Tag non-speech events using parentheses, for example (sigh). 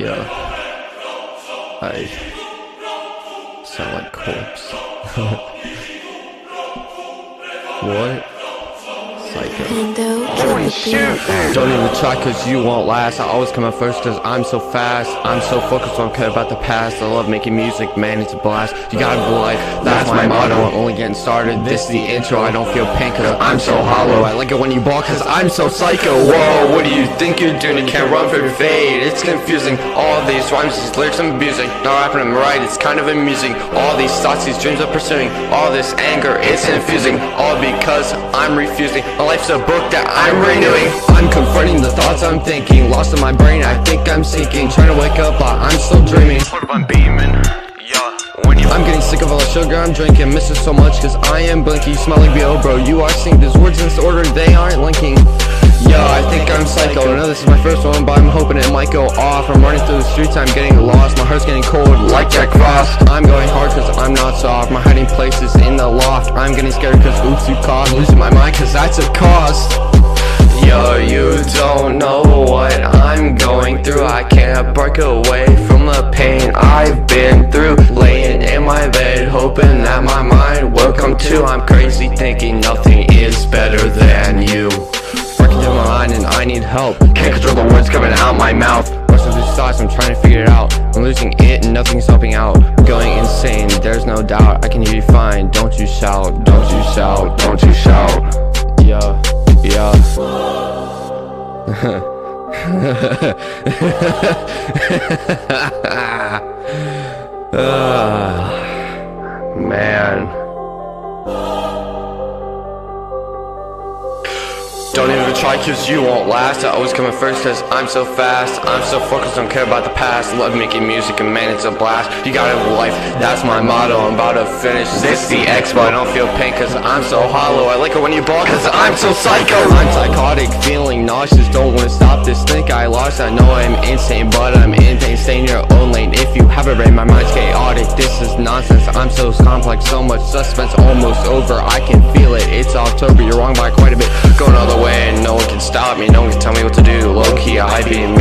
Yeah. I sound like corpse. (laughs) what? Psycho. Holy! Don't even try cause you won't last. I always come out first cause I'm so fast. I'm so focused, don't care about the past. I love making music, man, it's a blast. You gotta be like, that's my motto. I'm only getting started, this is the intro. I don't feel pain cause I'm so hollow. I like it when you ball cause I'm so psycho. Whoa, what do you think you're doing? You can't run from your fate. It's confusing, all these rhymes, these lyrics I'm abusing. Not rapping them right, it's kind of amusing. All these thoughts, these dreams I'm pursuing. All this anger, it's infusing. All because I'm refusing My life's a book that I'm renewing. I'm confronting the thoughts I'm thinking. Lost in my brain, I think I'm sinking. Trying to wake up, but I'm still dreaming. What if I'm beaming? Yeah, when you I'm getting sick of all the sugar I'm drinking. Miss it so much cause I am blinky Smell like BO oh, bro, you are seeing These words in this order, they aren't linking. Yeah, I think I'm psycho. I know this is my first one, but I'm hoping it might go off. I'm running through the streets, I'm getting lost. My heart's getting cold like Jack Frost I'm going hard cause I'm not soft. My hiding place is in the loft. I'm getting scared cause oops you cough Losing my mind cause that's a cost. Yo, you don't know what I'm going through. I can't break away from the pain I've been through. Laying in my bed, hoping that my mind will come to I'm crazy thinking nothing is better than you and I need help. Can't control the words coming out my mouth. Rushing through thoughts, I'm trying to figure it out. I'm losing it and nothing's helping out. Going insane, there's no doubt. I can hear you fine, don't you shout Don't you shout, don't you shout. Yeah, yeah. (laughs) Ah, try cause you won't last. I always come in first cause I'm so fast. I'm so focused, don't care about the past. Love making music and man it's a blast. You gotta live life, that's my motto. I'm about to finish this the expo I don't feel pain cause I'm so hollow. I like it when you ball cause I'm so psycho. I'm psychotic, feeling nauseous Don't wanna stop this, think I lost I know I'm insane but I'm in pain. Stay in your own lane. If you have a brain My mind's chaotic, this is nonsense. I'm so complex, so much suspense Almost over, I can feel it. It's October, you're wrong by quite a bit. Going all the way no I